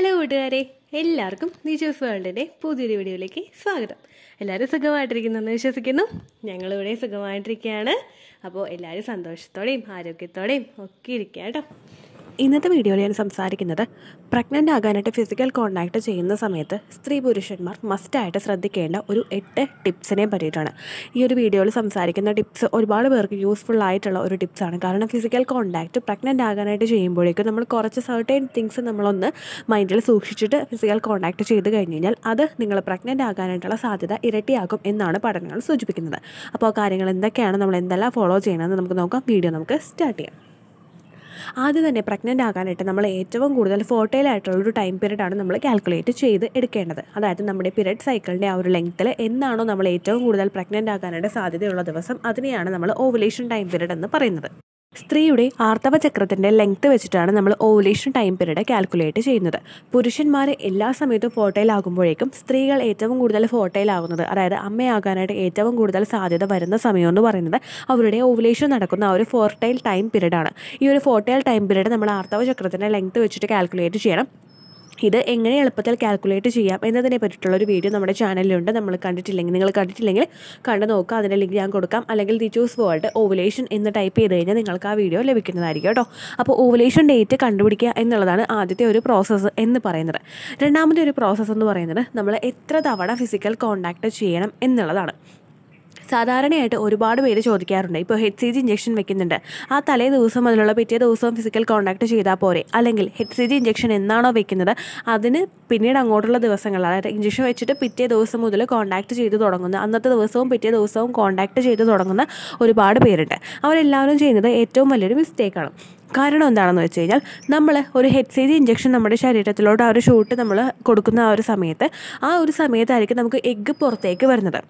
Hello കൂട്ടുകാരെ എല്ലാവർക്കും നിജോസ് വേൾഡിന്റെ പുതിയൊരു വീഡിയോയിലേക്ക് സ്വാഗതം. എല്ലാവരും സുഖമായിട്ടിരിക്കുന്നെന്ന് വിശ്വസിക്കുന്നു. ഞങ്ങളിവിടെ സുഖമായിട്ടിരിക്കുകയാണ്. അപ്പോൾ എല്ലാവരും സന്തോഷത്തോടെയും ആരോഗ്യത്തോടെയും ഒക്കെ ഇരിക്കുക കേട്ടോ. ഇന്നത്തെ വീഡിയോയിൽ ഞാൻ സംസാരിക്കുന്നത് പ്രഗ്നന്റ് ആകാനായിട്ട് ഫിസിക്കൽ കോണ്ടാക്ട് ചെയ്യുന്ന സമയത്ത് സ്ത്രീ പുരുഷന്മാർ മസ്റ്റായിട്ട് ശ്രദ്ധിക്കേണ്ട ഒരു എട്ട് ടിപ്സിനെ പറ്റിയിട്ടാണ്. ഈ ഒരു വീഡിയോയിൽ സംസാരിക്കുന്ന ടിപ്സ് ഒരുപാട് പേർക്ക് യൂസ്ഫുൾ ആയിട്ടുള്ള ഒരു ടിപ്സാണ് കാരണം ഫിസിക്കൽ കോണ്ടാക്ട് പ്രഗ്നന്റ് ആകാനായിട്ട് ചെയ്യുമ്പോഴേക്കും നമ്മൾ കുറച്ച് സർട്ടേൺ തിങ്സ് നമ്മളൊന്ന് മൈൻഡിൽ സൂക്ഷിച്ചിട്ട് ഫിസിക്കൽ കോണ്ടാക്ട് ചെയ്ത് കഴിഞ്ഞ് കഴിഞ്ഞാൽ അത് നിങ്ങൾ പ്രഗ്നന്റ് ആകാനായിട്ടുള്ള സാധ്യത ഇരട്ടിയാകും എന്നാണ് പഠനങ്ങൾ സൂചിപ്പിക്കുന്നത്. അപ്പോൾ കാര്യങ്ങൾ എന്തൊക്കെയാണ് നമ്മൾ എന്തെല്ലാം ഫോളോ ചെയ്യണമെന്ന് നമുക്ക് നോക്കാം. വീഡിയോ നമുക്ക് സ്റ്റാർട്ട് ചെയ്യാം. ആദ്യം തന്നെ പ്രഗ്നന്റ് ആകാനായിട്ട് നമ്മൾ ഏറ്റവും കൂടുതൽ ഫോർട്ടൈലായിട്ടുള്ള ഒരു ടൈം പീരീഡ് ആണ് നമ്മൾ കാൽക്കുലേറ്റ് ചെയ്ത് എടുക്കേണ്ടത്. അതായത് നമ്മുടെ പീരീഡ് സൈക്കിളിന്റെ ആ ഒരു ലെങ്ത്തിൽ എന്നാണോ നമ്മൾ ഏറ്റവും കൂടുതൽ പ്രഗ്നന്റ് ആകാനായിട്ട് സാധ്യതയുള്ള ദിവസം അതിനെയാണ് നമ്മൾ ഓവുലേഷൻ ടൈം പീരീഡ് എന്ന് പറയുന്നത്. സ്ത്രീയുടെ ആർത്തവ ചക്രത്തിന്റെ ലെങ്ത് വെച്ചിട്ടാണ് നമ്മൾ ഓവുലേഷൻ ടൈം പീരീഡ് കാൽക്കുലേറ്റ് ചെയ്യുന്നത്. പുരുഷന്മാർ എല്ലാ സമയത്തും ഫോർട്ടൈൽ ആകുമ്പോഴേക്കും സ്ത്രീകൾ ഏറ്റവും കൂടുതൽ ഫോർട്ടൈൽ ആകുന്നത് അതായത് അമ്മയാകാനായിട്ട് ഏറ്റവും കൂടുതൽ സാധ്യത വരുന്ന സമയം എന്ന് പറയുന്നത് അവരുടെ ഓവുലേഷൻ നടക്കുന്ന ആ ഒരു ഫോർട്ടൈൽ ടൈം പീരീഡാണ് ഈ ഒരു ഫോർട്ടൈൽ ടൈം പീരീഡ് നമ്മൾ ആർത്തവ ചക്രത്തിന്റെ ലെങ്ത് വെച്ചിട്ട് കാൽക്കുലേറ്റ് ചെയ്യണം. ഇത് എങ്ങനെ എളുപ്പത്തിൽ കാൽക്കുലേറ്റ് ചെയ്യാം എന്നതിനെ പറ്റിയിട്ടുള്ള ഒരു വീഡിയോ നമ്മുടെ ചാനലിലുണ്ട് നമ്മൾ കണ്ടിട്ടില്ലെങ്കിൽ നിങ്ങൾ കണ്ടിട്ടില്ലെങ്കിൽ കണ്ടു നോക്കുക അതിന്റെ ലിങ്ക് ഞാൻ കൊടുക്കാം. അല്ലെങ്കിൽ ദി ചൂസ് വേൾഡ് ഓവുലേഷൻ എന്ന് ടൈപ്പ് ചെയ്ത് കഴിഞ്ഞാൽ നിങ്ങൾക്ക് ആ വീഡിയോ ലഭിക്കുന്നതായിരിക്കും കേട്ടോ. അപ്പോൾ ഓവുലേഷൻ ഡേറ്റ് കണ്ടുപിടിക്കുക എന്നുള്ളതാണ് ആദ്യത്തെ ഒരു പ്രോസസ്സ് എന്ന് പറയുന്നത്. രണ്ടാമത്തെ ഒരു പ്രോസസ്സ് എന്ന് പറയുന്നത് നമ്മൾ എത്ര തവണ ഫിസിക്കൽ കോൺടാക്റ്റ് ചെയ്യണം എന്നുള്ളതാണ്. സാധാരണയായിട്ട് ഒരുപാട് പേര് ചോദിക്കാറുണ്ട്. ഇപ്പോൾ ഹെഡ് സി ജി ഇഞ്ചക്ഷൻ വെക്കുന്നുണ്ട്. ആ തലേ ദിവസം അതിനുള്ള പിറ്റേ ദിവസം ഫിസിക്കൽ കോൺടാക്ട് ചെയ്താൽ പോരെ. അല്ലെങ്കിൽ ഹെഡ് സി ജി ഇഞ്ചക്ഷൻ എന്നാണോ വെക്കുന്നത് അതിന് പിന്നീട് അങ്ങോട്ടുള്ള ദിവസങ്ങൾ അതായത് ഇഞ്ചക്ഷൻ വെച്ചിട്ട് പിറ്റേ ദിവസം മുതൽ കോൺടാക്ട് ചെയ്ത് തുടങ്ങുന്ന അന്നത്തെ ദിവസവും പിറ്റേ ദിവസവും കോൺടാക്ട് ചെയ്ത് തുടങ്ങുന്ന ഒരുപാട് പേരുണ്ട്. അവരെല്ലാവരും ചെയ്യുന്നത് ഏറ്റവും വലിയൊരു മിസ്റ്റേക്കാണ് കാരണം എന്താണെന്ന് വെച്ച് കഴിഞ്ഞാൽ നമ്മൾ ഒരു ഹെഡ് സി ജി ഇഞ്ചക്ഷൻ നമ്മുടെ ശരീരത്തിലോട്ട് ആ ഒരു ഷൂട്ട് നമ്മൾ കൊടുക്കുന്ന ആ ഒരു സമയത്ത് ആ ഒരു സമയത്തായിരിക്കും നമുക്ക് എഗ്ഗ് പുറത്തേക്ക് വരുന്നത്.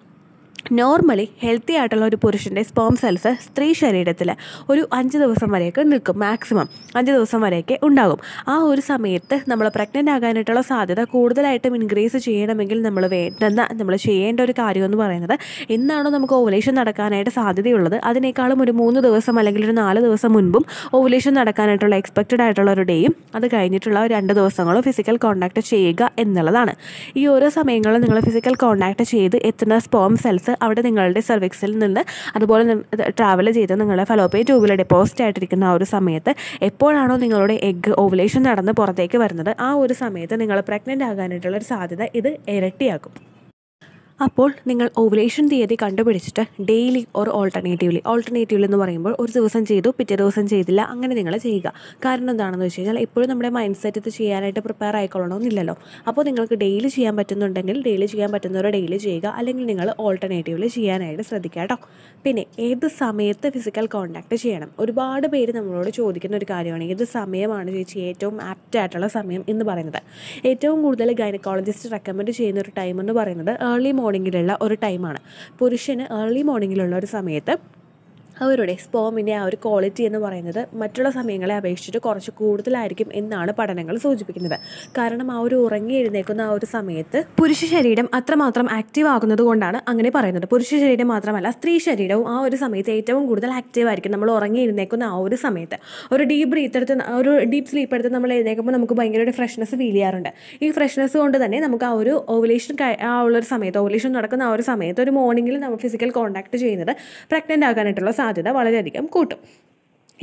നോർമലി ഹെൽത്തി ആയിട്ടുള്ള ഒരു പുരുഷന്റെ സ്പോം സെൽസ് സ്ത്രീ ശരീരത്തിൽ ഒരു അഞ്ച് ദിവസം വരെയൊക്കെ നിൽക്കും മാക്സിമം അഞ്ച് ദിവസം വരെയൊക്കെ ഉണ്ടാകും. ആ ഒരു സമയത്ത് നമ്മൾ പ്രഗ്നന്റ് ആകാനായിട്ടുള്ള സാധ്യത കൂടുതലായിട്ടും ഇൻക്രീസ് ചെയ്യണമെങ്കിൽ നമ്മൾ വേണ്ടുന്ന നമ്മൾ ചെയ്യേണ്ട ഒരു കാര്യം എന്ന് പറയുന്നത് എന്നാണോ നമുക്ക് ഓവലേഷൻ നടക്കാനായിട്ട് സാധ്യതയുള്ളത്. അതിനേക്കാളും ഒരു മൂന്ന് ദിവസം അല്ലെങ്കിൽ ഒരു നാല് ദിവസം മുൻപും ഓവലേഷൻ നടക്കാനായിട്ടുള്ള എക്സ്പെക്റ്റഡ് ആയിട്ടുള്ള ഒരു ഡേയും അത് കഴിഞ്ഞിട്ടുള്ള രണ്ട് ദിവസങ്ങളും ഫിസിക്കൽ കോൺടാക്ട് ചെയ്യുക എന്നുള്ളതാണ്. ഈ ഓരോ സമയങ്ങളും നിങ്ങൾ ഫിസിക്കൽ കോൺടാക്ട് ചെയ്ത് എത്തുന്ന സ്പോം സെൽസ് അവിടെ നിങ്ങളുടെ സെർവിക്സിൽ നിന്ന് അതുപോലെ ട്രാവൽ ചെയ്ത് നിങ്ങളുടെ ഫലോപ്പേ ട്യൂബിൽ ഡെപ്പോസിറ്റ് ആയിട്ടിരിക്കുന്ന ആ ഒരു സമയത്ത് എപ്പോഴാണോ നിങ്ങളുടെ എഗ്ഗ് ഓവുലേഷൻ നടന്ന് പുറത്തേക്ക് വരുന്നത് ആ ഒരു സമയത്ത് നിങ്ങൾ പ്രഗ്നന്റ് ആകാനായിട്ടുള്ള ഒരു സാധ്യത ഇത് ഇരട്ടിയാക്കും. അപ്പോൾ നിങ്ങൾ ഓവുലേഷൻ തീയതി കണ്ടുപിടിച്ചിട്ട് ഡെയിലി ഓർ ഓൾട്ടർനേറ്റീവ്ലി ഓൾട്ടർനേറ്റീവ്ലി എന്ന് പറയുമ്പോൾ ഒരു ദിവസം ചെയ്തു പിറ്റേ ദിവസം ചെയ്തില്ല അങ്ങനെ നിങ്ങൾ ചെയ്യുക. കാരണം എന്താണെന്ന് വെച്ച് കഴിഞ്ഞാൽ എപ്പോഴും നമ്മുടെ മൈൻഡ് സെറ്റ് ഇത് ചെയ്യാനായിട്ട് പ്രിപ്പയർ ആയിക്കൊള്ളണമെന്നില്ലല്ലോ അപ്പോൾ നിങ്ങൾക്ക് ഡെയിലി ചെയ്യാൻ പറ്റുന്നുണ്ടെങ്കിൽ ഡെയിലി ചെയ്യാൻ പറ്റുന്നവർ ഡെയിലി ചെയ്യുക. അല്ലെങ്കിൽ നിങ്ങൾ ഓൾട്ടർനേറ്റീവ്ലി ചെയ്യാനായിട്ട് ശ്രദ്ധിക്കുക കേട്ടോ. പിന്നെ ഏത് സമയത്ത് ഫിസിക്കൽ കോൺടാക്ട് ചെയ്യണം? ഒരുപാട് പേര് നമ്മളോട് ചോദിക്കുന്ന ഒരു കാര്യമാണ്. ഏത് സമയമാണ് ചേച്ചി ഏറ്റവും ആപ്റ്റ് ആയിട്ടുള്ള സമയം എന്ന് പറയുന്നത്? ഏറ്റവും കൂടുതൽ ഗൈനക്കോളജിസ്റ്റ് റെക്കമെൻഡ് ചെയ്യുന്ന ഒരു ടൈം എന്ന് പറയുന്നത് ഏർലി മോർണിംഗിലുള്ള ഒരു ടൈമാണ് പുരുഷന് ഏർലി മോർണിംഗിലുള്ള ഒരു സമയത്ത് അവരുടെ സ്പോമിന്റെ ആ ഒരു ക്വാളിറ്റി എന്ന് പറയുന്നത് മറ്റുള്ള സമയങ്ങളെ അപേക്ഷിച്ചിട്ട് കുറച്ച് കൂടുതലായിരിക്കും എന്നാണ് പഠനങ്ങൾ സൂചിപ്പിക്കുന്നത്. കാരണം ആ ഒരു ഉറങ്ങി എഴുന്നേക്കുന്ന ആ ഒരു സമയത്ത് പുരുഷ ശരീരം അത്രമാത്രം ആക്റ്റീവ് ആകുന്നത് കൊണ്ടാണ് അങ്ങനെ പറയുന്നത്. പുരുഷ ശരീരം മാത്രമല്ല സ്ത്രീ ശരീരവും ആ ഒരു സമയത്ത് ഏറ്റവും കൂടുതൽ ആക്റ്റീവ് ആയിരിക്കും നമ്മൾ ഉറങ്ങി എഴുന്നേക്കുന്ന ആ ഒരു സമയത്ത്. ഒരു ഡീപ്പ് ബ്രീത്ത് എടുത്ത് ഒരു ഡീപ്പ് സ്ലീപ്പ് എടുത്ത് നമ്മൾ എഴുന്നേൽക്കുമ്പോൾ നമുക്ക് ഭയങ്കര ഒരു ഫ്രഷ്നെസ് ഫീൽ ചെയ്യാറുണ്ട്. ഈ ഫ്രഷ്നസ് കൊണ്ട് തന്നെ നമുക്ക് ആ ഒരു ഓവുലേഷൻ ആ ഉള്ളൊരു സമയത്ത് ഓവുലേഷൻ നടക്കുന്ന ആ ഒരു സമയത്ത് ഒരു മോർണിംഗിൽ നമ്മൾ ഫിസിക്കൽ കോൺടാക്ട് ചെയ്യുന്നത് പ്രഗ്നന്റ് ആകാനായിട്ടുള്ള സാധ്യത വളരെയധികം കൂട്ടും.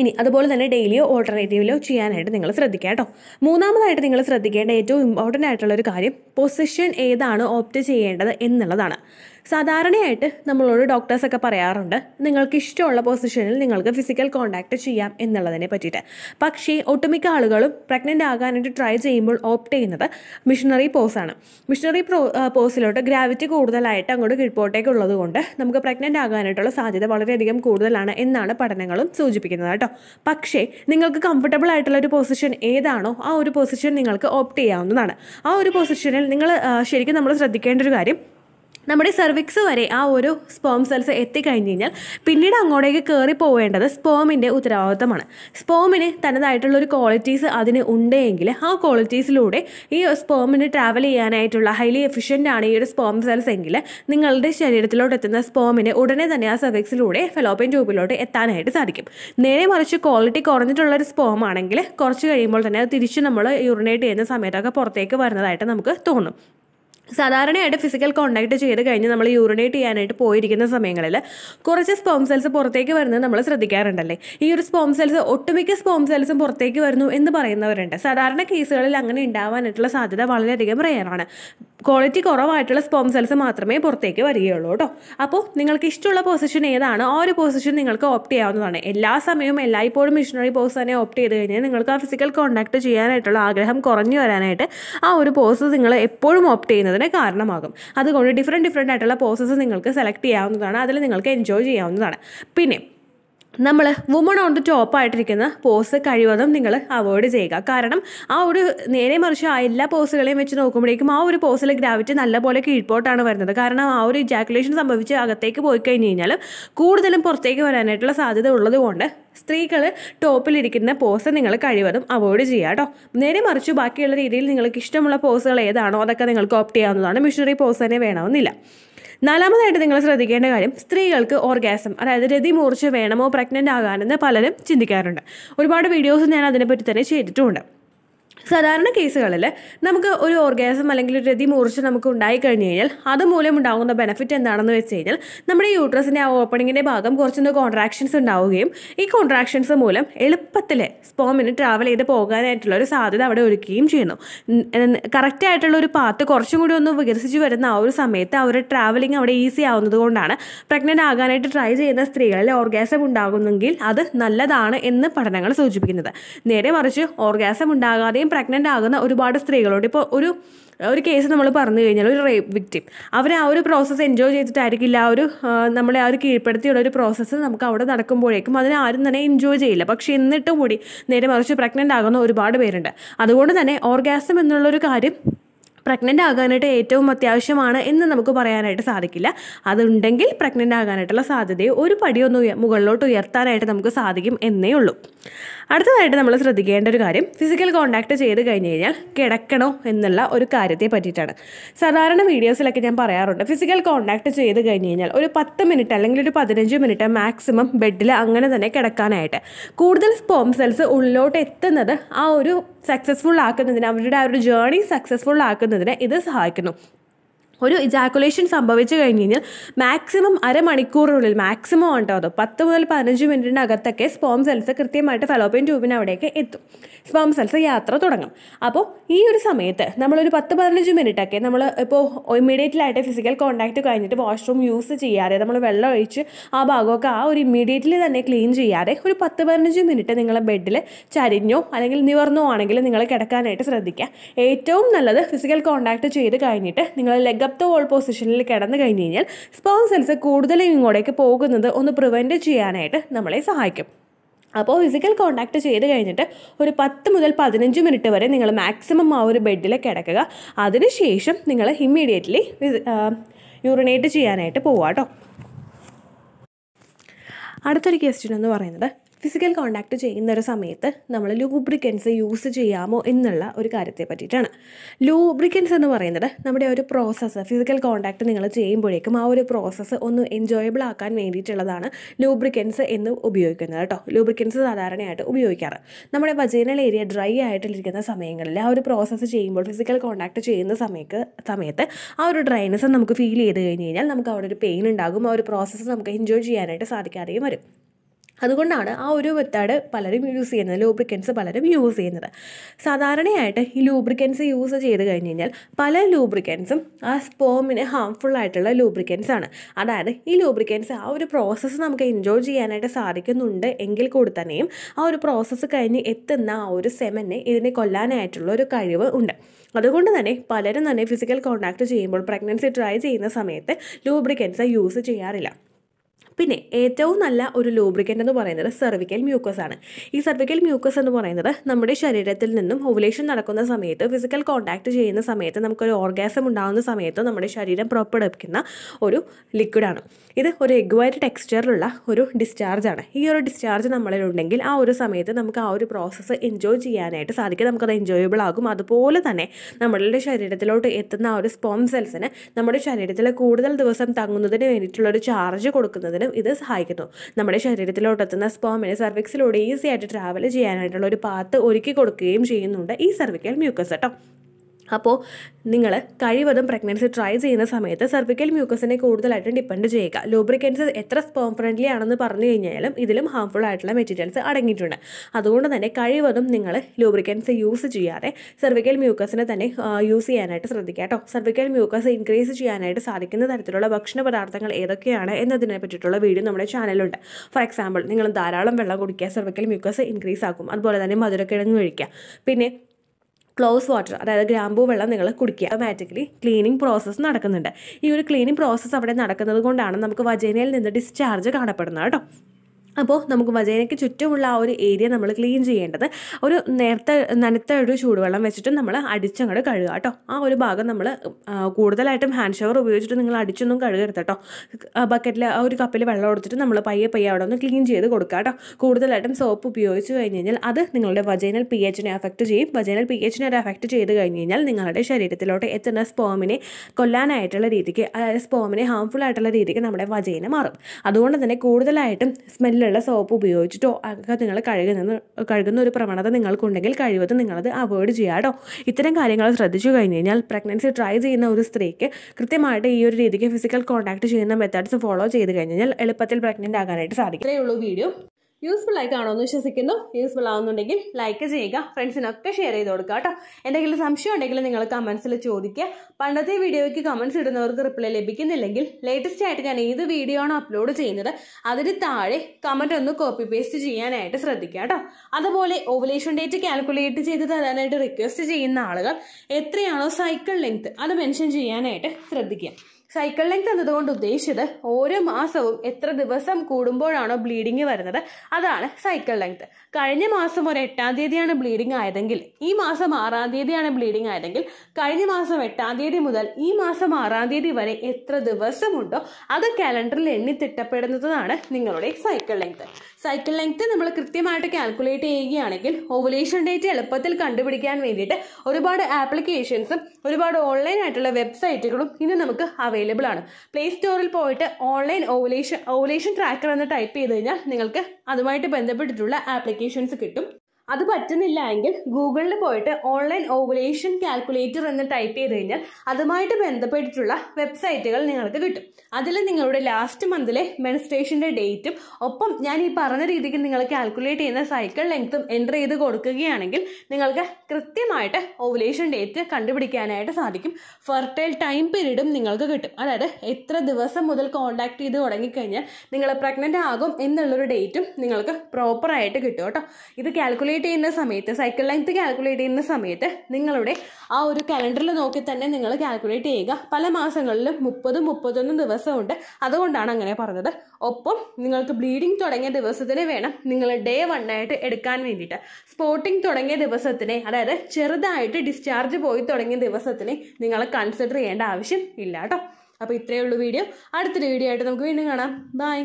ഇനി അതുപോലെ തന്നെ ഡെയിലിയോ ഓൾട്ടർനേറ്റീവിലോ ചെയ്യാനായിട്ട് നിങ്ങൾ ശ്രദ്ധിക്കുക കേട്ടോ. മൂന്നാമതായിട്ട് നിങ്ങൾ ശ്രദ്ധിക്കേണ്ട ഏറ്റവും ഇമ്പോർട്ടന്റ് ആയിട്ടുള്ള ഒരു കാര്യം പൊസിഷൻ ഏതാണ് ഓപ്റ്റ് ചെയ്യേണ്ടത് എന്നുള്ളതാണ്. സാധാരണയായിട്ട് നമ്മളോട് ഡോക്ടേഴ്സൊക്കെ പറയാറുണ്ട് നിങ്ങൾക്ക് ഇഷ്ടമുള്ള പൊസിഷനിൽ നിങ്ങൾക്ക് ഫിസിക്കൽ കോണ്ടാക്ട് ചെയ്യാം എന്നുള്ളതിനെ പറ്റിയിട്ട്. പക്ഷേ ഒട്ടുമിക്ക ആളുകളും പ്രഗ്നന്റ് ആകാനായിട്ട് ട്രൈ ചെയ്യുമ്പോൾ ഓപ്റ്റ് ചെയ്യുന്നത് മിഷണറി പോസാണ് മിഷണറി പ്രോ പോസിലോട്ട് ഗ്രാവിറ്റി കൂടുതലായിട്ട് അങ്ങോട്ട് കീഴ്പോട്ടേക്ക് ഉള്ളത് കൊണ്ട് നമുക്ക് പ്രഗ്നന്റ് ആകാനായിട്ടുള്ള സാധ്യത വളരെയധികം കൂടുതലാണ് എന്നാണ് പഠനങ്ങളും സൂചിപ്പിക്കുന്നത് കേട്ടോ. പക്ഷേ നിങ്ങൾക്ക് കംഫർട്ടബിൾ ആയിട്ടുള്ള ഒരു പൊസിഷൻ ഏതാണോ ആ ഒരു പൊസിഷൻ നിങ്ങൾക്ക് ഓപ്റ്റ് ചെയ്യാവുന്നതാണ്. ആ ഒരു പൊസിഷനിൽ നിങ്ങൾ ശരിക്കും നമ്മൾ ശ്രദ്ധിക്കേണ്ട ഒരു കാര്യം നമ്മുടെ സെർവിക്സ് വരെ ആ ഒരു സ്പോം സെൽസ് എത്തിക്കഴിഞ്ഞ് കഴിഞ്ഞാൽ പിന്നീട് അങ്ങോട്ടേക്ക് കയറി പോവേണ്ടത് സ്പോമിന്റെ ഉത്തരവാദിത്തമാണ്. സ്പോമിന് തനതായിട്ടുള്ള ഒരു ക്വാളിറ്റീസ് അതിന് ഉണ്ടെങ്കിൽ ആ ക്വാളിറ്റീസിലൂടെ ഈ സ്പോമിന് ട്രാവൽ ചെയ്യാനായിട്ടുള്ള ഹൈലി എഫിഷ്യന്റ് ആണ് ഈ ഒരു സ്പോം സെൽസ് എങ്കിൽ നിങ്ങളുടെ ശരീരത്തിലോട്ട് എത്തുന്ന സ്പോമിന് ഉടനെ തന്നെ ആ സെർവിക്സിലൂടെ ഫെലോപ്പിൻ ട്യൂബിലോട്ട് എത്താനായിട്ട് സാധിക്കും. നേരെ മറിച്ച് ക്വാളിറ്റി കുറഞ്ഞിട്ടുള്ള ഒരു സ്പോം ആണെങ്കിൽ കുറച്ച് കഴിയുമ്പോൾ തന്നെ അത് തിരിച്ച് നമ്മൾ യൂറിനേറ്റ് ചെയ്യുന്ന സമയത്തൊക്കെ പുറത്തേക്ക് വരുന്നതായിട്ട് നമുക്ക് തോന്നും. സാധാരണയായിട്ട് ഫിസിക്കൽ കോണ്ടാക്ട് ചെയ്ത് കഴിഞ്ഞ് നമ്മൾ യൂറിനേറ്റ് ചെയ്യാനായിട്ട് പോയിരിക്കുന്ന സമയങ്ങളിൽ കുറച്ച് സ്പോം സെൽസ് പുറത്തേക്ക് വരുന്നത് നമ്മൾ ശ്രദ്ധിക്കാറുണ്ടല്ലേ? ഈ ഒരു സ്പോം സെൽസ് ഒട്ടുമിക്ക സ്പോം സെൽസും പുറത്തേക്ക് വരുന്നു എന്ന് പറയുന്നവരുണ്ട്. സാധാരണ കേസുകളിൽ അങ്ങനെ ഉണ്ടാവാനായിട്ടുള്ള സാധ്യത വളരെയധികം റെയറാണ് ക്വാളിറ്റി കുറവായിട്ടുള്ള സ്പോം സെൽസ് മാത്രമേ പുറത്തേക്ക് വരികയുള്ളൂ കേട്ടോ. അപ്പോൾ നിങ്ങൾക്ക് ഇഷ്ടമുള്ള പൊസിഷൻ ഏതാണ്? ആ ഒരു പൊസിഷൻ നിങ്ങൾക്ക് ഓപ്റ്റ് ചെയ്യാവുന്നതാണ്. എല്ലാ സമയവും എല്ലായ്പ്പോഴും മിഷനറി പോസ് തന്നെ ഓപ്റ്റ് ചെയ്ത് കഴിഞ്ഞാൽ നിങ്ങൾക്ക് ആ ഫിസിക്കൽ കോണ്ടാക്ട് ചെയ്യാനായിട്ടുള്ള ആഗ്രഹം കുറഞ്ഞു വരാനായിട്ട് ആ ഒരു പോസ് നിങ്ങൾ എപ്പോഴും ഓപ്റ്റ് ചെയ്യുന്നതിന് കാരണമാകും. അതുകൊണ്ട് ഡിഫറെന്റ് ഡിഫറെന്റ് ആയിട്ടുള്ള പോസസ് നിങ്ങൾക്ക് സെലക്ട് ചെയ്യാവുന്നതാണ്. അതിൽ നിങ്ങൾക്ക് എൻജോയ് ചെയ്യാവുന്നതാണ്. പിന്നെ നമ്മൾ വുമൺ ഓൺ ദി ടോപ്പ് ആയിട്ടിരിക്കുന്ന പോസ് കഴിവതും നിങ്ങൾ അവോയ്ഡ് ചെയ്യുക. കാരണം ആ ഒരു നേരെ മറിച്ച് ആ എല്ലാ പോസുകളെയും വെച്ച് നോക്കുമ്പോഴേക്കും ആ ഒരു പോസിലെ ഗ്രാവിറ്റി നല്ലപോലെ കീഴ്പോട്ടാണ് വരുന്നത്. കാരണം ആ ഒരു ഇജാക്കുലേഷൻ സംഭവിച്ച് അകത്തേക്ക് പോയി കഴിഞ്ഞ് കഴിഞ്ഞാൽ കൂടുതലും പുറത്തേക്ക് വരാനായിട്ടുള്ള സാധ്യത ഉള്ളത് കൊണ്ട് സ്ത്രീകൾ ടോപ്പിലിരിക്കുന്ന പോസ് നിങ്ങൾ കഴിവതും അവോയ്ഡ് ചെയ്യുക കേട്ടോ നേരെ മറിച്ച് ബാക്കിയുള്ള രീതിയിൽ നിങ്ങൾക്ക് ഇഷ്ടമുള്ള പോസുകൾ ഏതാണോ അതൊക്കെ നിങ്ങൾക്ക് ഓപ്റ്റ് ചെയ്യാവുന്നതാണ്. മിഷണറി പോസ് തന്നെ വേണമെന്നില്ല. നാലാമതായിട്ട് നിങ്ങൾ ശ്രദ്ധിക്കേണ്ട കാര്യം സ്ത്രീകൾക്ക് ഓർഗാസം അതായത് രതി മൂർച്ച വേണമോ പ്രഗ്നന്റ് ആകാനെന്ന് പലരും ചിന്തിക്കാറുണ്ട്. ഒരുപാട് വീഡിയോസ് ഞാൻ അതിനെപ്പറ്റി തന്നെ ചെയ്തിട്ടുമുണ്ട്. സാധാരണ കേസുകളിൽ നമുക്ക് ഒരു ഓർഗാസം അല്ലെങ്കിൽ ഒരു രതി മൂർച്ച നമുക്ക് ഉണ്ടായി കഴിഞ്ഞ് കഴിഞ്ഞാൽ അതുമൂലം ഉണ്ടാകുന്ന ബെനിഫിറ്റ് എന്താണെന്ന് വെച്ച് കഴിഞ്ഞാൽ നമ്മുടെ യൂട്രസിന്റെ ആ ഓപ്പണിങ്ങിന്റെ ഭാഗം കുറച്ചൊന്ന് കോൺട്രാക്ഷൻസ് ഉണ്ടാവുകയും ഈ കോൺട്രാക്ഷൻസ് മൂലം എളുപ്പത്തിൽ സ്പോമിന് ട്രാവൽ ചെയ്ത് പോകാനായിട്ടുള്ള ഒരു സാധ്യത അവിടെ ഒരുക്കുകയും ചെയ്യുന്നു. കറക്റ്റായിട്ടുള്ള ഒരു പാത്ത് കുറച്ചും കൂടി ഒന്ന് വികസിച്ച് വരുന്ന ആ ഒരു സമയത്ത് ആ ഒരു ട്രാവലിംഗ് അവിടെ ഈസി ആവുന്നത് കൊണ്ടാണ് പ്രഗ്നന്റ് ആകാനായിട്ട് ട്രൈ ചെയ്യുന്ന സ്ത്രീകളിൽ ഓർഗാസം ഉണ്ടാകുന്നെങ്കിൽ അത് നല്ലതാണ് എന്ന് പഠനങ്ങൾ സൂചിപ്പിക്കുന്നത്. നേരെ മറിച്ച് ഓർഗാസം ഉണ്ടാകാതെയും പ്രഗ്നന്റ് ആകുന്ന ഒരുപാട് സ്ത്രീകളുണ്ട് ഇപ്പോൾ ഒരു ഒരു കേസ് നമ്മൾ പറഞ്ഞു കഴിഞ്ഞാൽ ഒരു റേപ്പ് വിക്റ്റിം അവർ ആ ഒരു പ്രോസസ്സ് എൻജോയ് ചെയ്തിട്ടായിരിക്കില്ല ആ ഒരു നമ്മളെ ആ ഒരു കീഴ്പ്പെടുത്തിയുള്ള ഒരു പ്രോസസ്സ് നമുക്ക് അവിടെ നടക്കുമ്പോഴേക്കും അതിനെ ആരും തന്നെ എൻജോയ് ചെയ്യില്ല. പക്ഷേ എന്നിട്ടും കൂടി നേരെ മറിച്ച് പ്രഗ്നന്റ് ആകുന്ന ഒരുപാട് പേരുണ്ട്. അതുകൊണ്ട് തന്നെ ഓർഗാസം എന്നുള്ളൊരു കാര്യം പ്രഗ്നന്റ് ആകാനായിട്ട് ഏറ്റവും അത്യാവശ്യമാണ് എന്ന് നമുക്ക് പറയാനായിട്ട് സാധിക്കില്ല. അതുണ്ടെങ്കിൽ പ്രഗ്നന്റ് ആകാനായിട്ടുള്ള സാധ്യതയെ ഒരു പടിയൊന്ന് മുകളിലോട്ട് ഉയർത്താനായിട്ട് നമുക്ക് സാധിക്കും എന്നേ ഉള്ളൂ. അടുത്തതായിട്ട് നമ്മൾ ശ്രദ്ധിക്കേണ്ട ഒരു കാര്യം ഫിസിക്കൽ കോണ്ടാക്ട് ചെയ്ത് കഴിഞ്ഞ് കഴിഞ്ഞാൽ കിടക്കണോ എന്നുള്ള ഒരു കാര്യത്തെ പറ്റിയിട്ടാണ്. സാധാരണ വീഡിയോസിലൊക്കെ ഞാൻ പറയാറുണ്ട് ഫിസിക്കൽ കോണ്ടാക്ട് ചെയ്ത് കഴിഞ്ഞ് കഴിഞ്ഞാൽ ഒരു പത്ത് മിനിറ്റ് അല്ലെങ്കിൽ ഒരു പതിനഞ്ച് മിനിറ്റ് മാക്സിമം ബെഡിൽ അങ്ങനെ തന്നെ കിടക്കാനായിട്ട്. കൂടുതൽ സ്പോം സെൽസ് ഉള്ളിലോട്ട് എത്തുന്നത് ആ ഒരു സക്സസ്ഫുൾ ആക്കുന്നതിന് അവരുടെ ആ ഒരു ജേർണി സക്സസ്ഫുൾ ആക്കുന്നതിന് ഇത് സഹായിക്കുന്നു. ഒരു ഇജാക്കുലേഷൻ സംഭവിച്ചു കഴിഞ്ഞ് കഴിഞ്ഞാൽ മാക്സിമം അരമണിക്കൂറിനുള്ളിൽ മാക്സിമം കേട്ടോ അത് പത്ത് മുതൽ പതിനഞ്ച് മിനിറ്റിന്റെ അകത്തൊക്കെ സ്പോം സെൽസ് കൃത്യമായിട്ട് ഫലോപ്പിയൻ ട്യൂബിന് അവിടേക്ക് എത്തും. സ്പോം സെൽസ് യാത്ര തുടങ്ങും. അപ്പോൾ ഈ ഒരു സമയത്ത് നമ്മളൊരു പത്ത് പതിനഞ്ച് മിനിറ്റ് ഒക്കെ നമ്മൾ ഇപ്പോൾ ഇമ്മീഡിയറ്റ്ലായിട്ട് ഫിസിക്കൽ കോൺടാക്റ്റ് കഴിഞ്ഞിട്ട് വാഷ്റൂം യൂസ് ചെയ്യാതെ നമ്മൾ വെള്ളം ഒഴിച്ച് ആ ഭാഗമൊക്കെ ആ ഒരു ഇമ്മീഡിയറ്റ്ലി തന്നെ ക്ലീൻ ചെയ്യാതെ ഒരു പത്ത് പതിനഞ്ച് മിനിറ്റ് നിങ്ങളെ ബെഡിൽ ചരിഞ്ഞോ അല്ലെങ്കിൽ നിവർന്നോ ആണെങ്കിൽ നിങ്ങൾ കിടക്കാനായിട്ട് ശ്രദ്ധിക്കുക. ഏറ്റവും നല്ലത് ഫിസിക്കൽ കോൺടാക്റ്റ് ചെയ്ത് കഴിഞ്ഞിട്ട് നിങ്ങൾ ലെഗ് ദ വോൾ പൊസിഷനിൽ കിടന്നു കഴിഞ്ഞ് കഴിഞ്ഞാൽ സ്പോം സെൽസ് കൂടുതലും ഇങ്ങോട്ടേക്ക് പോകുന്നത് ഒന്ന് പ്രിവെന്റ് ചെയ്യാനായിട്ട് നമ്മളെ സഹായിക്കും. അപ്പോൾ ഫിസിക്കൽ കോണ്ടാക്ട് ചെയ്ത് കഴിഞ്ഞിട്ട് ഒരു പത്ത് മുതൽ പതിനഞ്ച് മിനിറ്റ് വരെ നിങ്ങൾ മാക്സിമം ആ ഒരു ബെഡിൽ കിടക്കുക. അതിനുശേഷം നിങ്ങൾ ഇമ്മീഡിയറ്റ്ലി യൂറിനേറ്റ് ചെയ്യാനായിട്ട് പോവുക കേട്ടോ അടുത്തൊരു ക്വസ്റ്റ്യൻ എന്ന് പറയുന്നത് ഫിസിക്കൽ കോണ്ടാക്ട് ചെയ്യുന്ന ഒരു സമയത്ത് നമ്മൾ ലൂബ്രിക്കൻസ് യൂസ് ചെയ്യാമോ എന്നുള്ള ഒരു കാര്യത്തെ പറ്റിയിട്ടാണ്. ലൂബ്രിക്കൻസ് എന്ന് പറയുന്നത് നമ്മുടെ ഒരു പ്രോസസ്സ് ഫിസിക്കൽ കോണ്ടാക്ട് നിങ്ങൾ ചെയ്യുമ്പോഴേക്കും ആ ഒരു പ്രോസസ്സ് ഒന്ന് എൻജോയബിൾ ആക്കാൻ വേണ്ടിയിട്ടുള്ളതാണ് ലൂബ്രിക്കൻസ് എന്ന് ഉപയോഗിക്കുന്നത് കേട്ടോ ലൂബ്രിക്കൻസ് സാധാരണയായിട്ട് ഉപയോഗിക്കാറ്. നമ്മുടെ വജൈനൽ ഏരിയ ഡ്രൈ ആയിട്ടിരിക്കുന്ന സമയങ്ങളിൽ ആ ഒരു പ്രോസസ്സ് ചെയ്യുമ്പോൾ ഫിസിക്കൽ കോണ്ടാക്ട് ചെയ്യുന്ന സമയത്ത് സമയത്ത് ആ ഒരു ഡ്രൈനസ് നമുക്ക് ഫീൽ ചെയ്ത് കഴിഞ്ഞ് കഴിഞ്ഞാൽ നമുക്ക് അവിടെ ഒരു പെയിൻ ഉണ്ടാകും. ആ ഒരു പ്രോസസ്സ് നമുക്ക് എൻജോയ് ചെയ്യാനായിട്ട് സാധിക്കാതെയും വരും. അതുകൊണ്ടാണ് ആ ഒരു മെത്തേഡ് പലരും യൂസ് ചെയ്യുന്നത്. ലൂബ്രിക്കൻസ് പലരും യൂസ് ചെയ്യുന്നത്. സാധാരണയായിട്ട് ഈ ലൂബ്രിക്കൻസ് യൂസ് ചെയ്ത് കഴിഞ്ഞ് കഴിഞ്ഞാൽ പല ലൂബ്രിക്കൻസും ആ സ്പോമിന് ഹാംഫുൾ ആയിട്ടുള്ള ലൂബ്രിക്കൻസ് ആണ്. അതായത് ഈ ലൂബ്രിക്കൻസ് ആ ഒരു പ്രോസസ്സ് നമുക്ക് എൻജോയ് ചെയ്യാനായിട്ട് സാധിക്കുന്നുണ്ട് എങ്കിൽ കൂടി തന്നെയും ആ ഒരു പ്രോസസ്സ് കഴിഞ്ഞ് എത്തുന്ന ആ ഒരു സെമനെ ഇതിനെ കൊല്ലാനായിട്ടുള്ള ഒരു കഴിവ് ഉണ്ട്. അതുകൊണ്ട് തന്നെ പലരും തന്നെ ഫിസിക്കൽ കോൺടാക്ട് ചെയ്യുമ്പോൾ പ്രഗ്നൻസി ട്രൈ ചെയ്യുന്ന സമയത്ത് ലൂബ്രിക്കൻസ് യൂസ് ചെയ്യാറില്ല. പിന്നെ ഏറ്റവും നല്ല ഒരു ലൂബ്രിക്കന്റ് എന്ന് പറയുന്നത് സെർവിക്കൽ മ്യൂക്കസ് ആണ്. ഈ സെർവിക്കൽ മ്യൂക്കസ് എന്ന് പറയുന്നത് നമ്മുടെ ശരീരത്തിൽ നിന്നും ഓവുലേഷൻ നടക്കുന്ന സമയത്ത് ഫിസിക്കൽ കോൺടാക്ട് ചെയ്യുന്ന സമയത്ത് നമുക്കൊരു ഓർഗാസം ഉണ്ടാകുന്ന സമയത്ത് നമ്മുടെ ശരീരം പുറപ്പെടുവിക്കുന്ന ഒരു ലിക്വിഡാണ് ഇത് ഒരു എഗ്വൈറ്റ് ടെക്സ്ചറിലുള്ള ഒരു ഡിസ്ചാർജാണ് ഈ ഒരു ഡിസ്ചാർജ് നമ്മളിലുണ്ടെങ്കിൽ ആ ഒരു സമയത്ത് നമുക്ക് ആ ഒരു പ്രോസസ്സ് എൻജോയ് ചെയ്യാനായിട്ട് സാധിക്കും. നമുക്കത് എൻജോയബിൾ ആകും. അതുപോലെ തന്നെ നമ്മളുടെ ശരീരത്തിലോട്ട് എത്തുന്ന ആ ഒരു സ്പോം സെൽസിന് നമ്മുടെ ശരീരത്തിൽ കൂടുതൽ ദിവസം തങ്ങുന്നതിന് വേണ്ടിയിട്ടുള്ള ഒരു ചാർജ് കൊടുക്കുന്നതിനും ഇത് സഹായിക്കുന്നു നമ്മുടെ ശരീരത്തിലോട്ടെത്തുന്ന സ്പോമിന് സർവിക്സിലൂടെ ഈസി ആയിട്ട് ട്രാവൽ ചെയ്യാനായിട്ടുള്ള ഒരു പാത്ത് ഒരുക്കി കൊടുക്കുകയും ചെയ്യുന്നുണ്ട് ഈ സർവിക്കൽ മ്യൂക്കസ് കേട്ടോ അപ്പോൾ നിങ്ങൾ കഴിവതും പ്രഗ്നൻസി ട്രൈ ചെയ്യുന്ന സമയത്ത് സർവിക്കൽ മ്യൂക്കസിനെ കൂടുതലായിട്ടും ഡിപ്പെൻഡ് ചെയ്യുക. ലൂബ്രിക്കൻസ് എത്ര സ്പോം ഫ്രണ്ട്ലി ആണെന്ന് പറഞ്ഞു കഴിഞ്ഞാലും ഇതിലും ഹാംഫുൾ ആയിട്ടുള്ള മെറ്റീരിയൽസ് അടങ്ങിയിട്ടുണ്ട്. അതുകൊണ്ട് തന്നെ കഴിവതും നിങ്ങൾ ലൂബ്രിക്കൻസ് യൂസ് ചെയ്യാതെ സർവിക്കൽ മ്യൂക്കസിനെ തന്നെ യൂസ് ചെയ്യാനായിട്ട് ശ്രദ്ധിക്കുക കേട്ടോ. സർവിക്കൽ മ്യൂക്കസ് ഇൻക്രീസ് ചെയ്യാനായിട്ട് സാധിക്കുന്ന തരത്തിലുള്ള ഭക്ഷണ പദാർത്ഥങ്ങൾ ഏതൊക്കെയാണ് എന്നതിനെ പറ്റിയിട്ടുള്ള വീഡിയോ നമ്മുടെ ചാനലുണ്ട് ഫോർ എക്സാമ്പിൾ നിങ്ങൾ ധാരാളം വെള്ളം കുടിക്കുക സർവിക്കൽ മ്യൂക്കസ് ഇൻക്രീസ് ആക്കും. അതുപോലെ തന്നെ മധുരക്കിഴങ്ങ് കഴിക്കുക. പിന്നെ ക്ലോസ് വാട്ടർ അതായത് ഗ്രാമ്പൂ വെള്ളം നിങ്ങൾ കുടിക്കുക. ഓട്ടോമാറ്റിക്കലി ക്ലീനിങ് പ്രോസസ്സ് നടക്കുന്നുണ്ട്. ഈ ഒരു ക്ലീനിങ് പ്രോസസ്സ് അവിടെ നടക്കുന്നത് കൊണ്ടാണ് നമുക്ക് വജേനയിൽ നിന്ന് ഡിസ്ചാർജ് കാണപ്പെടുന്നത് കേട്ടോ. അപ്പോൾ നമുക്ക് വജേനയ്ക്ക് ചുറ്റുമുള്ള ആ ഒരു ഏരിയ നമ്മൾ ക്ലീൻ ചെയ്യേണ്ടത് ഒരു നേരത്തെ നനത്ത ഒരു ചൂടുവെള്ളം വെച്ചിട്ട് നമ്മൾ അടിച്ചങ്ങോട്ട് കഴുകുക കേട്ടോ ആ ഒരു ഭാഗം നമ്മൾ കൂടുതലായിട്ടും ഹാൻഡ് ഷവർ ഉപയോഗിച്ചിട്ട് നിങ്ങൾ അടിച്ചൊന്നും കഴുകരുത് കേട്ടോ ബക്കറ്റിൽ ആ ഒരു കപ്പിൽ വെള്ളം എടുത്തിട്ട് നമ്മൾ പയ്യെ പയ്യെ അവിടെ ഒന്ന് ക്ലീൻ ചെയ്ത് കൊടുക്കുക കേട്ടോ കൂടുതലായിട്ടും സോപ്പ് ഉപയോഗിച്ച് കഴിഞ്ഞ് കഴിഞ്ഞാൽ അത് നിങ്ങളുടെ വജൈനൽ പി എച്ചിനെ അഫക്റ്റ് ചെയ്യും. വജൈനൽ പി എച്ചിനെ അത് അഫക്റ്റ് ചെയ്ത് കഴിഞ്ഞ് കഴിഞ്ഞാൽ നിങ്ങളുടെ ശരീരത്തിലോട്ട് എത്തുന്ന സ്പോമിനെ കൊല്ലാനായിട്ടുള്ള രീതിക്ക് അതായത് സ്പോമിനെ ഹാംഫുൾ ആയിട്ടുള്ള രീതിക്ക് നമ്മുടെ വജൈന മാറും. അതുകൊണ്ട് തന്നെ കൂടുതലായിട്ടും സ്മെല്ലുള്ള സോപ്പ് ഉപയോഗിച്ചിട്ടോ ഒക്കെ നിങ്ങൾ കഴുകുന്ന കഴുകുന്ന ഒരു പ്രവണത നിങ്ങൾക്കുണ്ടെങ്കിൽ കഴിവതും നിങ്ങളത് അവോയ്ഡ് ചെയ്യുക കേട്ടോ. ഇത്തരം കാര്യങ്ങൾ ശ്രദ്ധിച്ചു കഴിഞ്ഞ് കഴിഞ്ഞാൽ പ്രഗ്നൻസി ട്രൈ ചെയ്യുന്ന ഒരു സ്ത്രീക്ക് കൃത്യമായിട്ട് ഈ ഒരു രീതിക്ക് ഫിസിക്കൽ കോൺടാക്ട് ചെയ്യുന്ന മെത്തേഡ്സ് ഫോളോ ചെയ്ത് കഴിഞ്ഞ് കഴിഞ്ഞാൽ എളുപ്പത്തിൽ പ്രഗ്നന്റ് ആകാനായിട്ട് സാധിക്കും. ഇത്രയേ ഉള്ളൂ വീഡിയോ യൂസ്ഫുൾ ആയി എന്ന് വിശ്വസിക്കുന്നു. യൂസ്ഫുൾ ആവുന്നുണ്ടെങ്കിൽ ലൈക്ക് ചെയ്യുക ഫ്രണ്ട്സിനൊക്കെ ഷെയർ ചെയ്ത് കൊടുക്കുക കേട്ടോ. എന്തെങ്കിലും സംശയം ഉണ്ടെങ്കിൽ നിങ്ങൾ കമൻസിൽ ചോദിക്കുക. പണ്ടത്തെ വീഡിയോയ്ക്ക് കമൻസ് ഇടുന്നവർക്ക് റിപ്ലൈ ലഭിക്കുന്നില്ലെങ്കിൽ ലേറ്റസ്റ്റ് ആയിട്ട് ഞാൻ ഏത് വീഡിയോ ആണോ അപ്ലോഡ് ചെയ്യുന്നത് അതിന് താഴെ കമന്റ് ഒന്ന് കോപ്പി പേസ്റ്റ് ചെയ്യാനായിട്ട് ശ്രദ്ധിക്കുക കേട്ടോ. അതുപോലെ ഓവലേഷൻ ഡേറ്റ് കാൽക്കുലേറ്റ് ചെയ്ത് തരാനായിട്ട് റിക്വസ്റ്റ് ചെയ്യുന്ന ആളുകൾ എത്രയാണോ സൈക്കിൾ ലെങ്ത് അത് മെൻഷൻ ചെയ്യാനായിട്ട് ശ്രദ്ധിക്കുക. സൈക്കിൾ ലെങ്ത് എന്നതുകൊണ്ട് ഉദ്ദേശിച്ചത് ഓരോ മാസവും എത്ര ദിവസം കൂടുമ്പോഴാണോ ബ്ലീഡിങ് വരുന്നത്? അതാണ് സൈക്കിൾ ലെങ്ത് കഴിഞ്ഞ മാസം ഒരു എട്ടാം തീയതിയാണ് ബ്ലീഡിങ് ആയതെങ്കിൽ ഈ മാസം ആറാം തീയതിയാണ് ബ്ലീഡിങ് ആയതെങ്കിൽ കഴിഞ്ഞ മാസം എട്ടാം തീയതി മുതൽ ഈ മാസം ആറാം തീയതി വരെ എത്ര ദിവസമുണ്ടോ അത് കാലണ്ടറിൽ എണ്ണി തിട്ടപ്പെടുന്നതാണ് നിങ്ങളുടെ സൈക്കിൾ ലെങ്ത് സൈക്കിൾ ലെങ്ത് നമ്മൾ കൃത്യമായിട്ട് കാൽക്കുലേറ്റ് ചെയ്യുകയാണെങ്കിൽ ഓവുലേഷൻ ഡേറ്റ് എളുപ്പത്തിൽ കണ്ടുപിടിക്കാൻ വേണ്ടിയിട്ട് ഒരുപാട് ആപ്ലിക്കേഷൻസും ഒരുപാട് ഓൺലൈൻ ആയിട്ടുള്ള വെബ്സൈറ്റുകളും ഇന്ന് നമുക്ക് അവൈലബിൾ ആണ്. പ്ലേ സ്റ്റോറിൽ പോയിട്ട് ഓൺലൈൻ ഓവുലേഷൻ ഓവുലേഷൻ ട്രാക്കർ എന്ന് ടൈപ്പ് ചെയ്ത് കഴിഞ്ഞാൽ നിങ്ങൾക്ക് അതുമായിട്ട് ബന്ധപ്പെട്ടിട്ടുള്ള ആപ്ലിക്കേഷൻസ് കിട്ടും. അത് പറ്റുന്നില്ല എങ്കിൽ ഗൂഗിളിൽ പോയിട്ട് ഓൺലൈൻ ഓവുലേഷൻ കാൽക്കുലേറ്റർ എന്ന് ടൈപ്പ് ചെയ്ത് കഴിഞ്ഞാൽ അതുമായിട്ട് ബന്ധപ്പെട്ടിട്ടുള്ള വെബ്സൈറ്റുകൾ നിങ്ങൾക്ക് കിട്ടും. അതിൽ നിങ്ങളുടെ ലാസ്റ്റ് മന്തിലെ മെൻസ്ട്രേഷന്റെ ഡേറ്റും ഒപ്പം ഞാൻ ഈ പറഞ്ഞ രീതിക്ക് നിങ്ങൾ കാൽക്കുലേറ്റ് ചെയ്യുന്ന സൈക്കിൾ ലെങ്ത്തും എന്റർ ചെയ്ത് കൊടുക്കുകയാണെങ്കിൽ നിങ്ങൾക്ക് കൃത്യമായിട്ട് ഓവുലേഷൻ ഡേറ്റ് കണ്ടുപിടിക്കാനായിട്ട് സാധിക്കും. ഫെർട്ടൈൽ ടൈം പീരീഡും നിങ്ങൾക്ക് കിട്ടും. അതായത് എത്ര ദിവസം മുതൽ കോൺടാക്ട് ചെയ്ത് തുടങ്ങിക്കഴിഞ്ഞാൽ നിങ്ങൾ പ്രഗ്നന്റ് ആകും എന്നുള്ളൊരു ഡേറ്റും നിങ്ങൾക്ക് പ്രോപ്പറായിട്ട് കിട്ടും കേട്ടോ. ഇത് കാൽക്കുലേറ്റ് ചെയ്യുന്ന സമയത്ത് സൈക്കിൾ ലെങ്ത് കാൽക്കുലേറ്റ് ചെയ്യുന്ന സമയത്ത് നിങ്ങളുടെ ആ ഒരു കലണ്ടറിൽ നോക്കി തന്നെ നിങ്ങൾ കാൽക്കുലേറ്റ് ചെയ്യുക. പല മാസങ്ങളിലും മുപ്പതും മുപ്പത്തൊന്നും ദിവസമുണ്ട്. അതുകൊണ്ടാണ് അങ്ങനെ പറഞ്ഞത്. ഒപ്പം നിങ്ങൾക്ക് ബ്ലീഡിങ് തുടങ്ങിയ ദിവസത്തിന് വേണം നിങ്ങൾ ഡേ വൺ ആയിട്ട് എടുക്കാൻ വേണ്ടിയിട്ട്. സ്പോട്ടിങ് തുടങ്ങിയ ദിവസത്തിനെ അതായത് ചെറുതായിട്ട് ഡിസ്ചാർജ് പോയി തുടങ്ങിയ ദിവസത്തിനെ നിങ്ങൾ കൺസിഡർ ചെയ്യേണ്ട ആവശ്യം ഇല്ല കേട്ടോ അപ്പോൾ ഇത്രയേ ഉള്ളൂ വീഡിയോ. അടുത്തൊരു വീഡിയോ ആയിട്ട് നമുക്ക് വീണ്ടും കാണാം. ബൈ